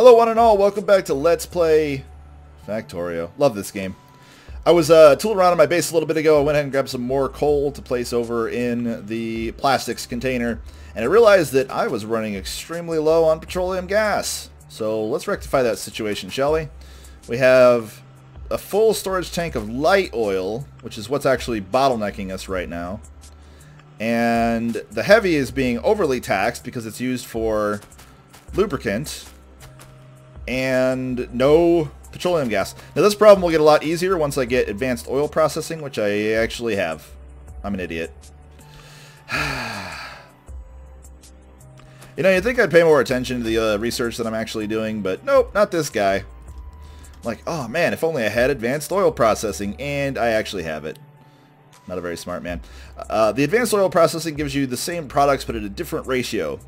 Hello one and all, welcome back to Let's Play Factorio. Love this game. I was uh, tooling around on my base a little bit ago. I went ahead and grabbed some more coal to place over in the plastics container. And I realized that I was running extremely low on petroleum gas. So let's rectify that situation, shall we? We have a full storage tank of light oil, which is what's actually bottlenecking us right now. And the heavy is being overly taxed because it's used for lubricant and no petroleum gas. Now this problem will get a lot easier once I get advanced oil processing, which I actually have. I'm an idiot. you know, you'd think I'd pay more attention to the uh, research that I'm actually doing, but nope, not this guy. Like, oh man, if only I had advanced oil processing, and I actually have it. Not a very smart man. Uh, the advanced oil processing gives you the same products, but at a different ratio.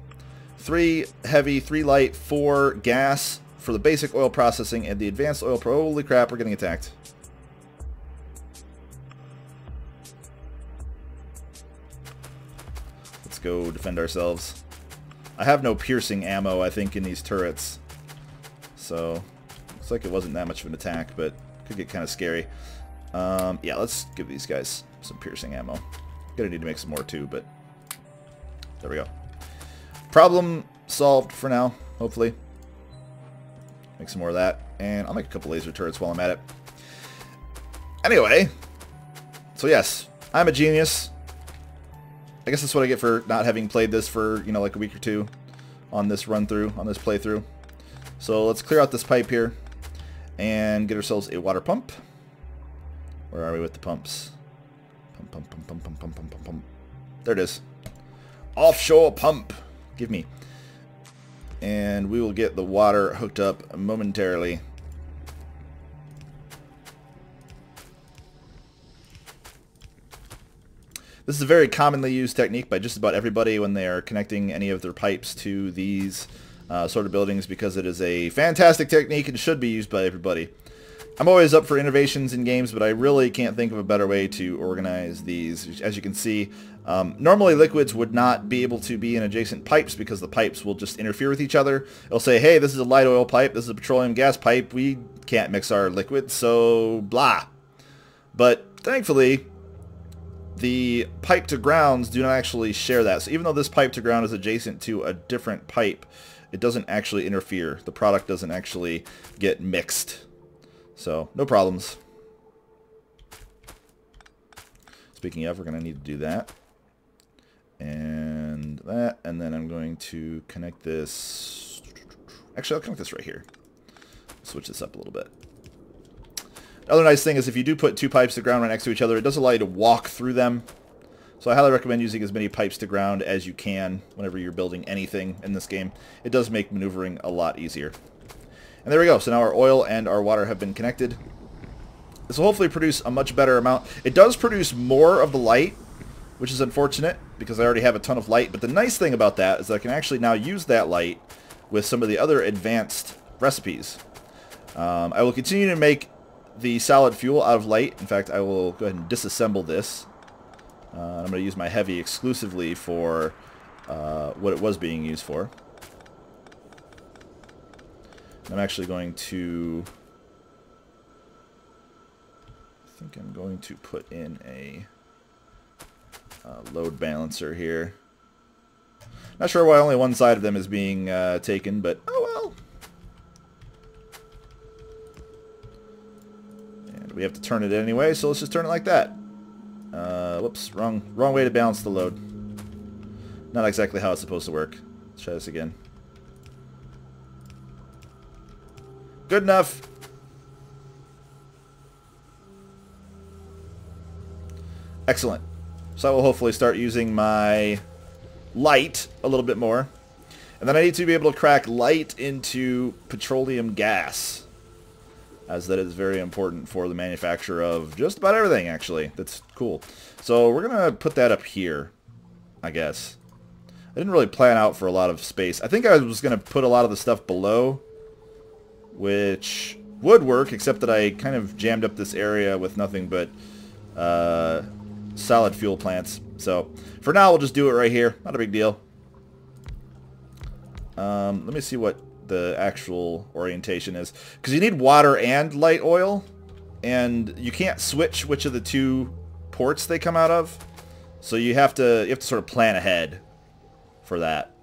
Three heavy, three light, four gas, for the basic oil processing and the advanced oil pro. Holy crap, we're getting attacked. Let's go defend ourselves. I have no piercing ammo, I think, in these turrets. So, looks like it wasn't that much of an attack, but could get kind of scary. Um, yeah, let's give these guys some piercing ammo. Gonna need to make some more too, but there we go. Problem solved for now, hopefully. Make some more of that. And I'll make a couple laser turrets while I'm at it. Anyway. So yes, I'm a genius. I guess that's what I get for not having played this for, you know, like a week or two on this run through, on this playthrough. So let's clear out this pipe here and get ourselves a water pump. Where are we with the pumps? Pump, pump, pump, pump, pump, pump, pump, pump. There it is. Offshore pump. Give me and we will get the water hooked up momentarily. This is a very commonly used technique by just about everybody when they are connecting any of their pipes to these uh, sort of buildings because it is a fantastic technique and should be used by everybody. I'm always up for innovations in games, but I really can't think of a better way to organize these. As you can see, um, normally liquids would not be able to be in adjacent pipes because the pipes will just interfere with each other. It'll say, hey, this is a light oil pipe, this is a petroleum gas pipe, we can't mix our liquids, so blah. But thankfully, the pipe to grounds do not actually share that. So even though this pipe to ground is adjacent to a different pipe, it doesn't actually interfere. The product doesn't actually get mixed. So, no problems. Speaking of, we're going to need to do that. And that, and then I'm going to connect this... Actually, I'll connect this right here. Switch this up a little bit. Another nice thing is if you do put two pipes to ground right next to each other, it does allow you to walk through them. So I highly recommend using as many pipes to ground as you can whenever you're building anything in this game. It does make maneuvering a lot easier. And there we go. So now our oil and our water have been connected. This will hopefully produce a much better amount. It does produce more of the light, which is unfortunate because I already have a ton of light. But the nice thing about that is that I can actually now use that light with some of the other advanced recipes. Um, I will continue to make the solid fuel out of light. In fact, I will go ahead and disassemble this. Uh, I'm going to use my heavy exclusively for uh, what it was being used for. I'm actually going to... I think I'm going to put in a uh, load balancer here. Not sure why only one side of them is being uh, taken, but oh well. And we have to turn it anyway, so let's just turn it like that. Uh, whoops, wrong, wrong way to balance the load. Not exactly how it's supposed to work. Let's try this again. Good enough. Excellent. So I will hopefully start using my light a little bit more. And then I need to be able to crack light into petroleum gas. As that is very important for the manufacture of just about everything, actually. That's cool. So we're going to put that up here, I guess. I didn't really plan out for a lot of space. I think I was going to put a lot of the stuff below which would work, except that I kind of jammed up this area with nothing but uh, solid fuel plants. So for now, we'll just do it right here. Not a big deal. Um, let me see what the actual orientation is. Because you need water and light oil, and you can't switch which of the two ports they come out of. So you have to you have to sort of plan ahead for that,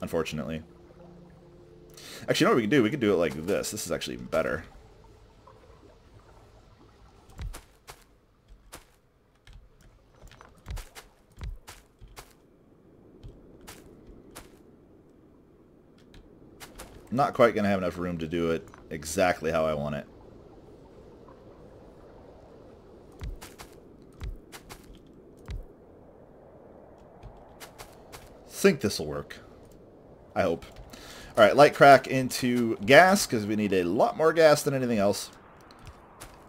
unfortunately. Actually, you know what we can do? We can do it like this. This is actually better. not quite going to have enough room to do it exactly how I want it. think this will work. I hope. All right, light crack into gas because we need a lot more gas than anything else.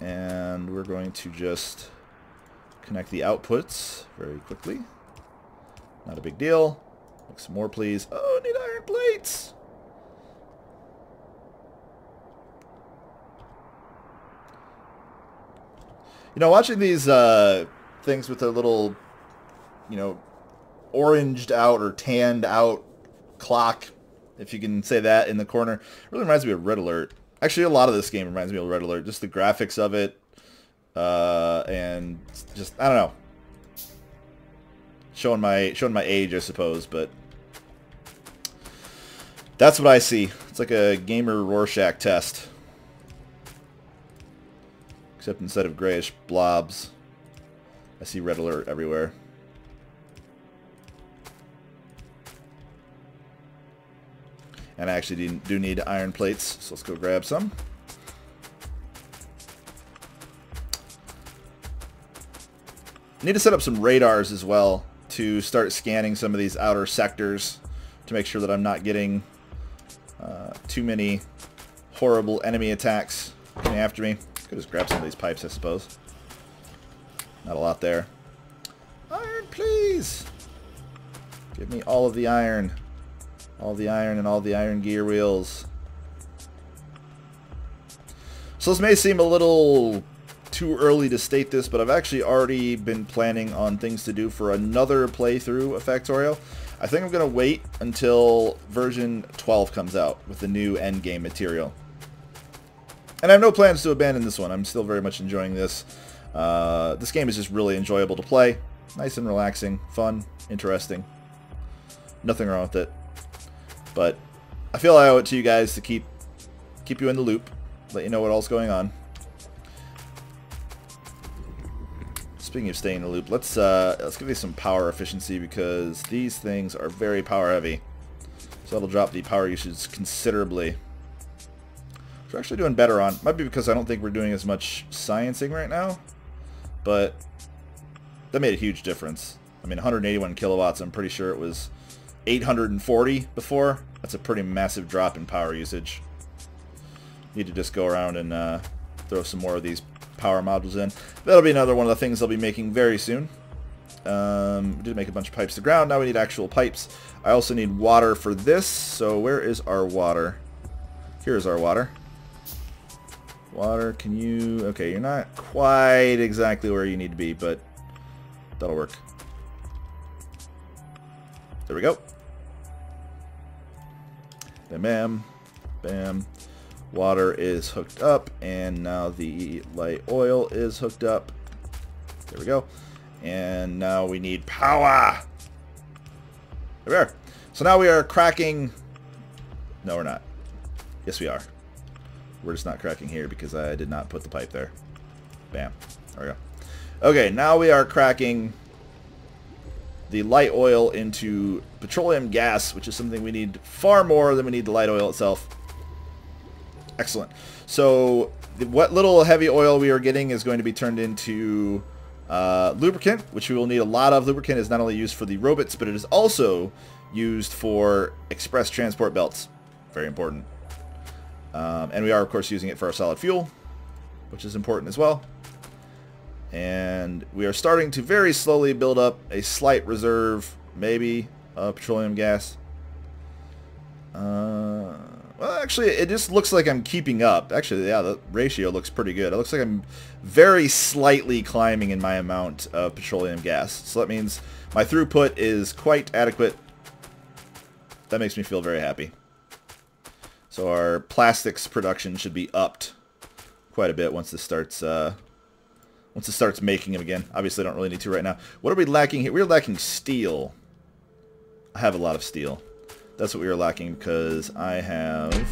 And we're going to just connect the outputs very quickly. Not a big deal. Make some more, please. Oh, need iron plates. You know, watching these uh, things with a little, you know, oranged out or tanned out clock, if you can say that, in the corner, It really reminds me of Red Alert. Actually, a lot of this game reminds me of Red Alert. Just the graphics of it, uh, and just I don't know, showing my showing my age, I suppose, but that's what I see. It's like a gamer Rorschach test. Except instead of grayish blobs, I see red alert everywhere. And I actually do need iron plates, so let's go grab some. Need to set up some radars as well to start scanning some of these outer sectors to make sure that I'm not getting uh, too many horrible enemy attacks coming after me. Could just grab some of these pipes, I suppose. Not a lot there. Iron, please! Give me all of the iron. All the iron and all the iron gear wheels. So this may seem a little too early to state this, but I've actually already been planning on things to do for another playthrough of Factorio. I think I'm going to wait until version 12 comes out with the new endgame material. And I have no plans to abandon this one. I'm still very much enjoying this. Uh, this game is just really enjoyable to play. Nice and relaxing, fun, interesting. Nothing wrong with it. But I feel I owe it to you guys to keep keep you in the loop, let you know what all's going on. Speaking of staying in the loop, let's uh, let's give these some power efficiency because these things are very power heavy. So that'll drop the power usage considerably. We're actually doing better on. Might be because I don't think we're doing as much sciencing right now, but that made a huge difference. I mean, 181 kilowatts, I'm pretty sure it was 840 before. That's a pretty massive drop in power usage. Need to just go around and uh, throw some more of these power modules in. That'll be another one of the things I'll be making very soon. Um, we did make a bunch of pipes to ground. Now we need actual pipes. I also need water for this. So where is our water? Here's our water. Water, can you... Okay, you're not quite exactly where you need to be, but that'll work. There we go. Bam, bam, bam. Water is hooked up, and now the light oil is hooked up. There we go. And now we need power. There we are. So now we are cracking... No, we're not. Yes, we are. We're just not cracking here because I did not put the pipe there. Bam. There we go. Okay, now we are cracking the light oil into petroleum gas, which is something we need far more than we need the light oil itself. Excellent. So what little heavy oil we are getting is going to be turned into uh, lubricant, which we will need a lot of. Lubricant is not only used for the robots, but it is also used for express transport belts. Very important. Um, and we are, of course, using it for our solid fuel, which is important as well. And we are starting to very slowly build up a slight reserve, maybe, of petroleum gas. Uh, well, actually, it just looks like I'm keeping up. Actually, yeah, the ratio looks pretty good. It looks like I'm very slightly climbing in my amount of petroleum gas. So that means my throughput is quite adequate. That makes me feel very happy. So our plastics production should be upped quite a bit once this starts uh, once it starts making them again. Obviously, I don't really need to right now. What are we lacking here? We're lacking steel. I have a lot of steel. That's what we are lacking because I have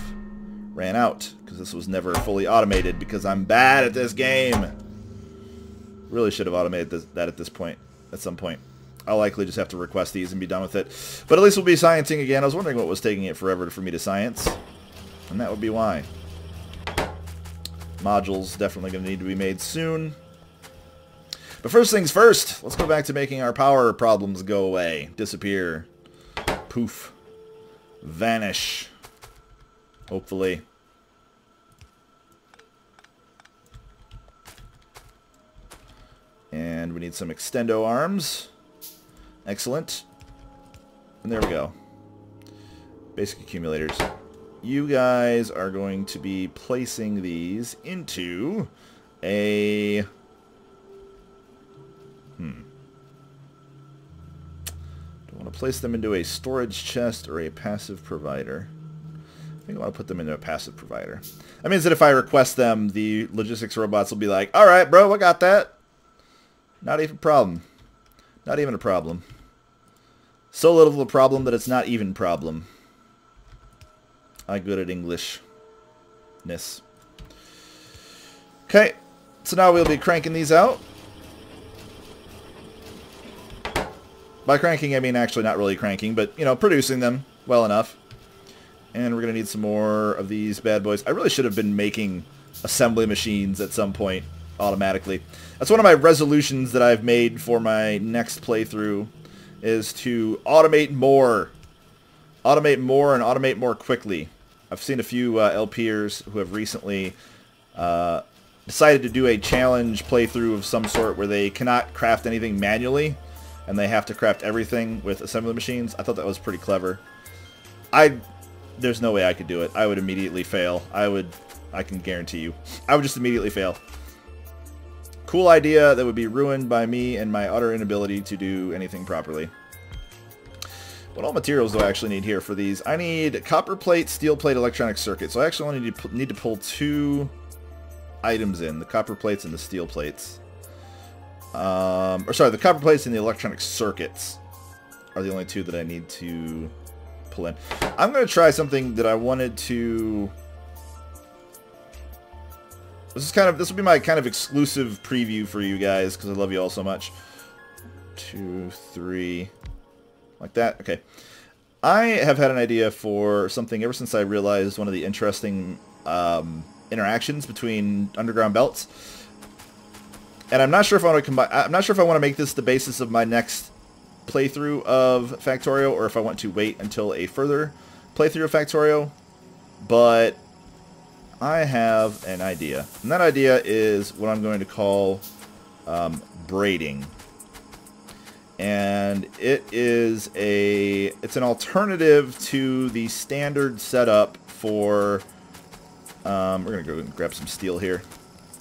ran out because this was never fully automated because I'm bad at this game. Really should have automated this, that at this point, at some point. I'll likely just have to request these and be done with it. But at least we'll be sciencing again. I was wondering what was taking it forever for me to science. And that would be why. Modules definitely going to need to be made soon. But first things first, let's go back to making our power problems go away. Disappear. Poof. Vanish. Hopefully. And we need some extendo arms. Excellent. And there we go. Basic accumulators. You guys are going to be placing these into a... Hmm. Do I to place them into a storage chest or a passive provider? I think I want to put them into a passive provider. That means that if I request them, the logistics robots will be like, Alright, bro, I got that. Not even a problem. Not even a problem. So little of a problem that it's not even problem. I'm good at Englishness. Okay, so now we'll be cranking these out. By cranking, I mean actually not really cranking, but, you know, producing them well enough. And we're going to need some more of these bad boys. I really should have been making assembly machines at some point automatically. That's one of my resolutions that I've made for my next playthrough is to automate more. Automate more and automate more quickly. I've seen a few uh, LPers who have recently uh, decided to do a challenge playthrough of some sort where they cannot craft anything manually and they have to craft everything with assembly machines. I thought that was pretty clever. I there's no way I could do it. I would immediately fail. I would I can guarantee you. I would just immediately fail. Cool idea that would be ruined by me and my utter inability to do anything properly. What all materials do I actually need here for these? I need copper plate, steel plate, electronic circuit. So I actually only need to, need to pull two items in, the copper plates and the steel plates. Um, or sorry, the copper plates and the electronic circuits are the only two that I need to pull in. I'm going to try something that I wanted to this is kind of this will be my kind of exclusive preview for you guys because I love you all so much. Two, three, like that. Okay. I have had an idea for something ever since I realized one of the interesting um, interactions between underground belts. And I'm not sure if I want to combine. I'm not sure if I want to make this the basis of my next playthrough of Factorio or if I want to wait until a further playthrough of Factorio. But I have an idea. And that idea is what I'm going to call um, braiding. And it is a it's an alternative to the standard setup for um, we're gonna go and grab some steel here.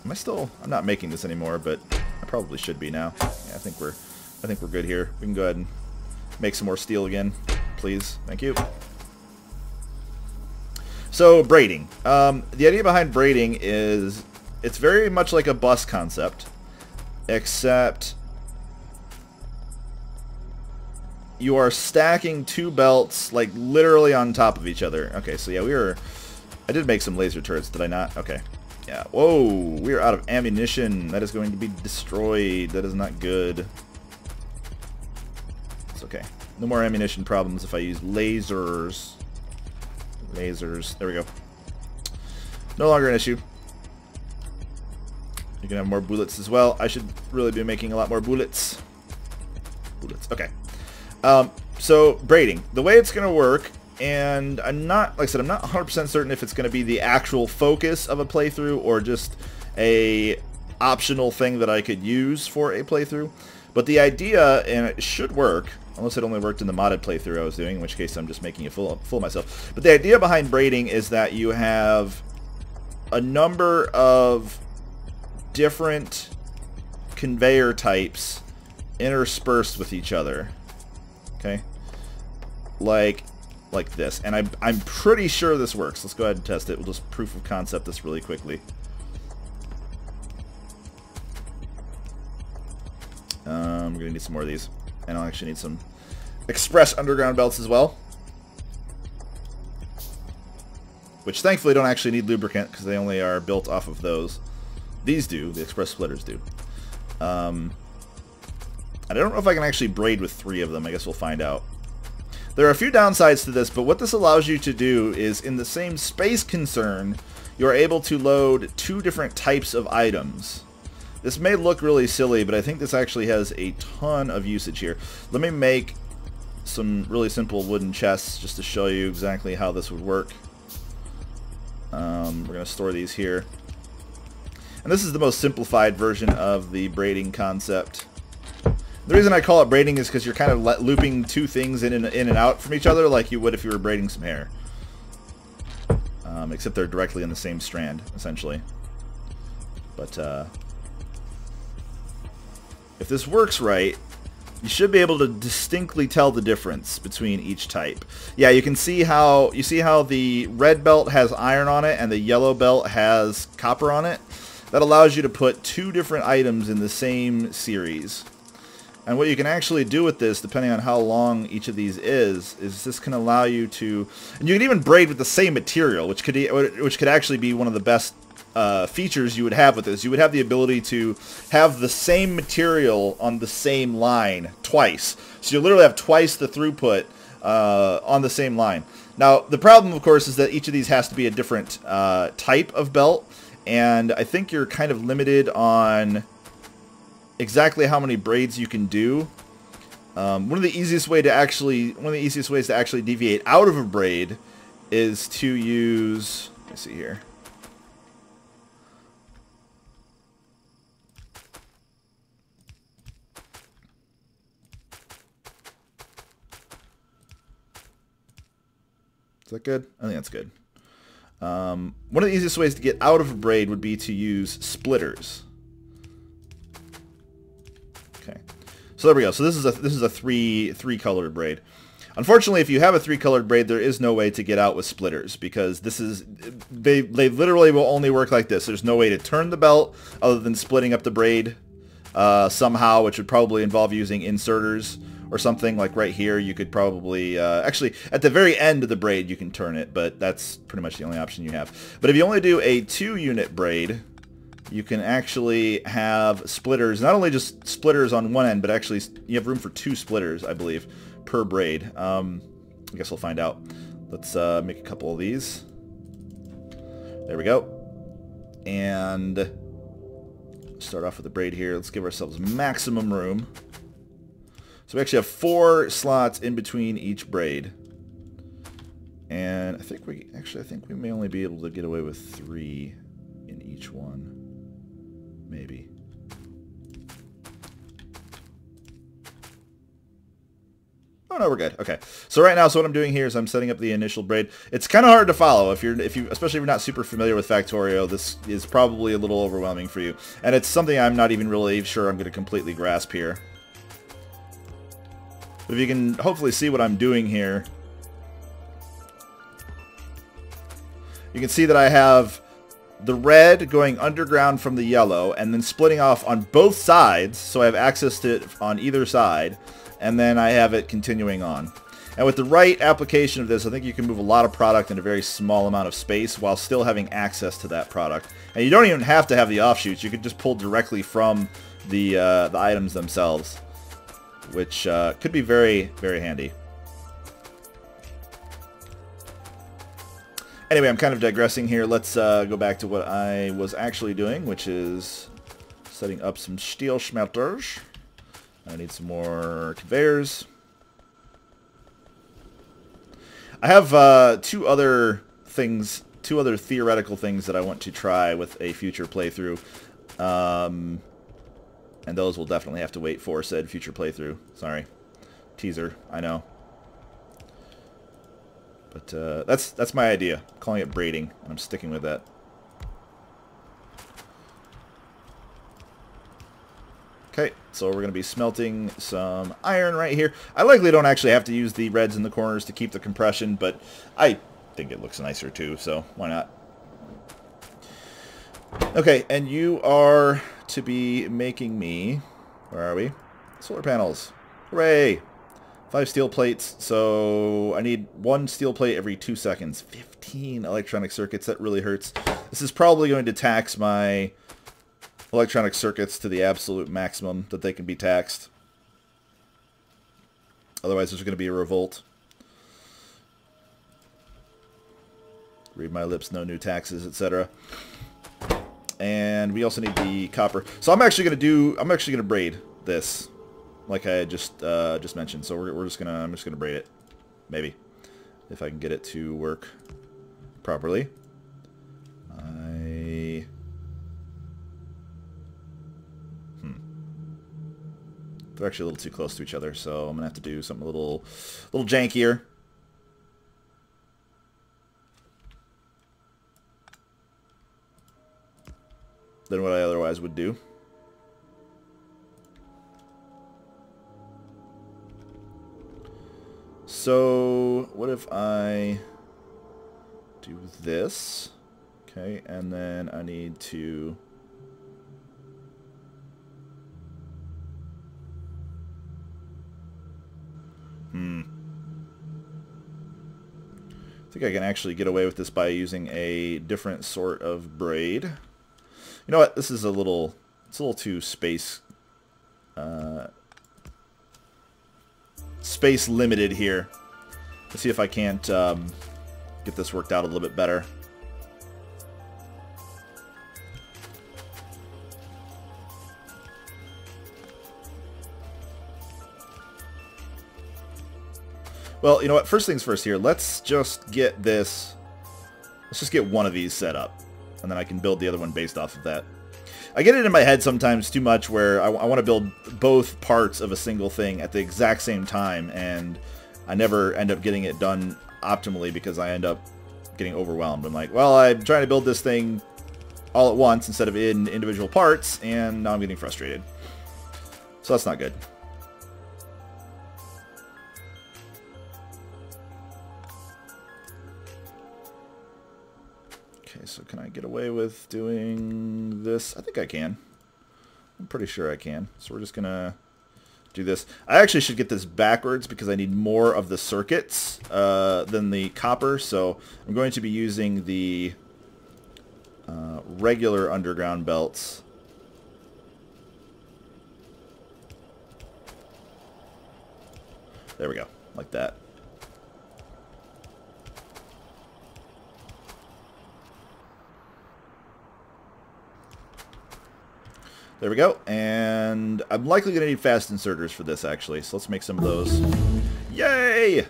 Am I still I'm not making this anymore, but I probably should be now. Yeah, I think we're I think we're good here. We can go ahead and make some more steel again, please. Thank you. So, braiding. Um, the idea behind braiding is it's very much like a bus concept, except you are stacking two belts, like, literally on top of each other. Okay, so yeah, we were... I did make some laser turrets, did I not? Okay. Yeah. Whoa, we are out of ammunition. That is going to be destroyed. That is not good. It's okay. No more ammunition problems if I use lasers. Lasers. There we go. No longer an issue. You can have more bullets as well. I should really be making a lot more bullets. Bullets. Okay. Um, so, braiding. The way it's going to work, and I'm not, like I said, I'm not 100% certain if it's going to be the actual focus of a playthrough or just a optional thing that I could use for a playthrough. But the idea, and it should work, Unless it only worked in the modded playthrough I was doing, in which case I'm just making a fool, fool myself. But the idea behind braiding is that you have a number of different conveyor types interspersed with each other. Okay? Like, like this. And I'm, I'm pretty sure this works. Let's go ahead and test it. We'll just proof of concept this really quickly. Um, we're going to need some more of these. And I'll actually need some express underground belts as well. Which thankfully don't actually need lubricant because they only are built off of those. These do. The express splitters do. Um, I don't know if I can actually braid with three of them. I guess we'll find out. There are a few downsides to this, but what this allows you to do is in the same space concern, you're able to load two different types of items. This may look really silly, but I think this actually has a ton of usage here. Let me make some really simple wooden chests just to show you exactly how this would work. Um, we're going to store these here. And this is the most simplified version of the braiding concept. The reason I call it braiding is because you're kind of looping two things in and, in and out from each other like you would if you were braiding some hair. Um, except they're directly in the same strand, essentially. But uh, if this works right, you should be able to distinctly tell the difference between each type. Yeah, you can see how you see how the red belt has iron on it and the yellow belt has copper on it. That allows you to put two different items in the same series. And what you can actually do with this, depending on how long each of these is, is this can allow you to, and you can even braid with the same material, which could which could actually be one of the best uh, features you would have with this. You would have the ability to have the same material on the same line twice. So you literally have twice the throughput uh, on the same line. Now, the problem, of course, is that each of these has to be a different uh, type of belt, and I think you're kind of limited on exactly how many braids you can do. Um, one of the easiest way to actually one of the easiest ways to actually deviate out of a braid is to use. Let me see here. Is that good? I think that's good. Um, one of the easiest ways to get out of a braid would be to use splitters. So there we go. So this is a this is a three three colored braid. Unfortunately, if you have a three colored braid, there is no way to get out with splitters because this is they they literally will only work like this. There's no way to turn the belt other than splitting up the braid uh, somehow, which would probably involve using inserters or something like right here. You could probably uh, actually at the very end of the braid you can turn it, but that's pretty much the only option you have. But if you only do a two unit braid, you can actually have splitters, not only just splitters on one end, but actually you have room for two splitters, I believe, per braid. Um, I guess we'll find out. Let's uh, make a couple of these. There we go. And start off with the braid here. Let's give ourselves maximum room. So we actually have four slots in between each braid. And I think we, actually, I think we may only be able to get away with three in each one maybe. Oh no, we're good. Okay. So right now, so what I'm doing here is I'm setting up the initial braid. It's kind of hard to follow if you're, if you, especially if you're not super familiar with Factorio. This is probably a little overwhelming for you, and it's something I'm not even really sure I'm going to completely grasp here. If you can hopefully see what I'm doing here, you can see that I have the red going underground from the yellow and then splitting off on both sides so I have access to it on either side and then I have it continuing on. And with the right application of this, I think you can move a lot of product in a very small amount of space while still having access to that product. And you don't even have to have the offshoots. You can just pull directly from the, uh, the items themselves, which uh, could be very, very handy. Anyway, I'm kind of digressing here. Let's uh, go back to what I was actually doing, which is setting up some steel smelters. I need some more conveyors. I have uh, two other things, two other theoretical things that I want to try with a future playthrough. Um, and those will definitely have to wait for said future playthrough. Sorry. Teaser, I know. But uh, that's that's my idea, calling it braiding, and I'm sticking with that. Okay, so we're going to be smelting some iron right here. I likely don't actually have to use the reds in the corners to keep the compression, but I think it looks nicer too, so why not? Okay, and you are to be making me, where are we? Solar panels. Hooray! Five steel plates, so I need one steel plate every two seconds. 15 electronic circuits, that really hurts. This is probably going to tax my electronic circuits to the absolute maximum that they can be taxed. Otherwise there's going to be a revolt. Read my lips, no new taxes, etc. And we also need the copper. So I'm actually going to do, I'm actually going to braid this like I just uh, just mentioned. So we're, we're just gonna I'm just gonna braid it, maybe, if I can get it to work properly. I hmm. They're actually a little too close to each other, so I'm gonna have to do something a little, a little jankier. than what I otherwise would do. So what if I do this? Okay, and then I need to Hmm. I think I can actually get away with this by using a different sort of braid. You know what? This is a little, it's a little too space uh, space limited here. Let's see if I can't um, get this worked out a little bit better. Well, you know what? First things first here. Let's just get this... Let's just get one of these set up. And then I can build the other one based off of that. I get it in my head sometimes too much where I, I want to build both parts of a single thing at the exact same time, and I never end up getting it done optimally because I end up getting overwhelmed. I'm like, well, I'm trying to build this thing all at once instead of in individual parts, and now I'm getting frustrated. So that's not good. So can I get away with doing this? I think I can. I'm pretty sure I can. So we're just going to do this. I actually should get this backwards because I need more of the circuits uh, than the copper. So I'm going to be using the uh, regular underground belts. There we go, like that. There we go. And I'm likely going to need fast inserters for this, actually. So let's make some of those. Yay!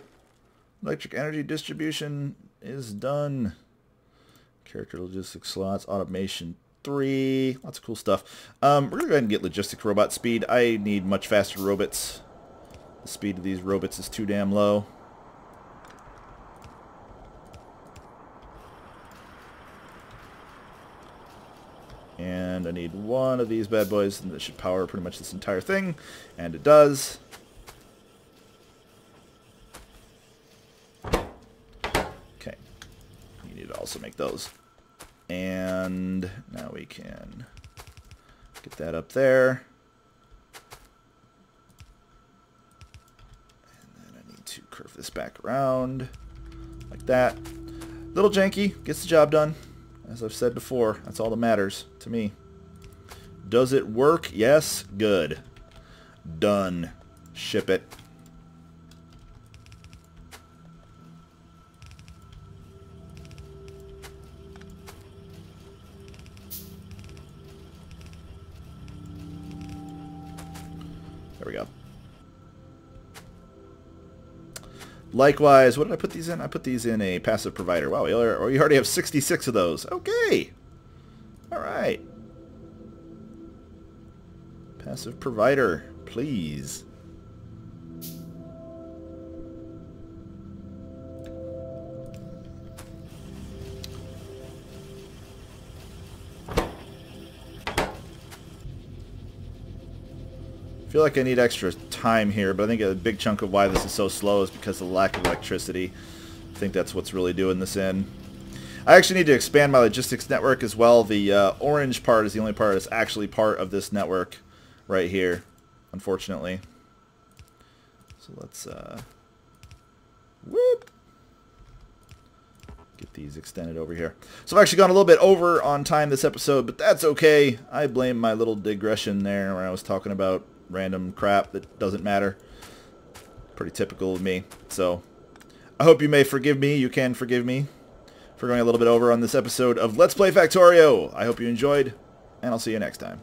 Electric energy distribution is done. Character logistics slots, automation 3. Lots of cool stuff. Um, we're going to go ahead and get logistics robot speed. I need much faster robots. The speed of these robots is too damn low. And I need one of these bad boys, and that should power pretty much this entire thing. And it does. Okay. You need to also make those. And now we can get that up there. And then I need to curve this back around like that. Little janky, gets the job done. As I've said before, that's all that matters to me. Does it work? Yes. Good. Done. Ship it. There we go. Likewise, what did I put these in? I put these in a passive provider. Wow, we already have 66 of those. Okay. All right. Passive provider, please. feel like I need extra time here, but I think a big chunk of why this is so slow is because of the lack of electricity. I think that's what's really doing this in. I actually need to expand my logistics network as well. The uh, orange part is the only part that's actually part of this network right here, unfortunately. So let's uh, whoop, get these extended over here. So I've actually gone a little bit over on time this episode, but that's okay. I blame my little digression there where I was talking about random crap that doesn't matter. Pretty typical of me. So I hope you may forgive me. You can forgive me for going a little bit over on this episode of Let's Play Factorio. I hope you enjoyed, and I'll see you next time.